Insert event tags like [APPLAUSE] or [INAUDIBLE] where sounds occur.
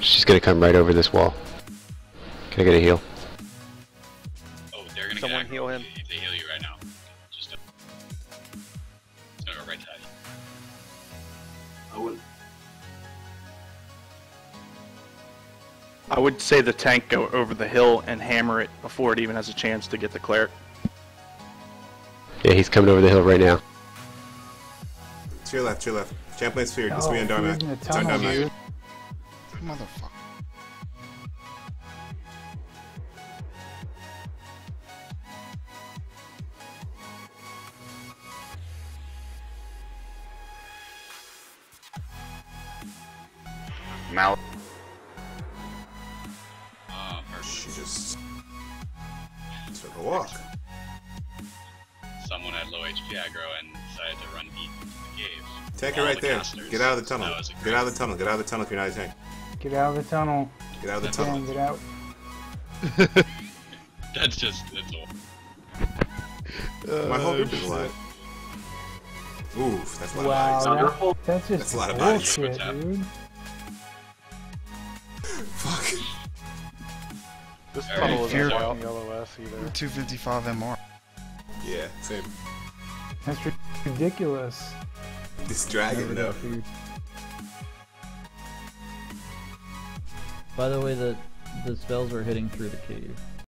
She's gonna come right over this wall. Can I get a heal? Oh, they're gonna Someone get heal him. If they heal you right now. Just. Gonna go right side. I would. I would say the tank go over the hill and hammer it before it even has a chance to get the cleric. Yeah, he's coming over the hill right now. To your left, to your left. Champlain Sphere, this Oh, me and he's Darmac. in the It's on tunnel, Darmac. Motherfucker. Mal. Uh. She just took a walk. Someone had low HP aggro and decided to run deep into the cave. Take it right the there. casters. Get out of the tunnel. That was a Get out of the tunnel. Get out of the tunnel if you're not a tank. Get out of the tunnel. Get out of the tunnel. Dan, get out. [LAUGHS] That's just that's all. My whole group is oh, alive. Oof, that's a lot Wow, of Thunder that, that's just That's a lot of bodies. bullshit, dude. Fuck. This Alright, tunnel fear- isn't out in yellow S either. 255 MR. Yeah, same. That's ridiculous. This dragon, though. By the way, the the spells were hitting through the cave.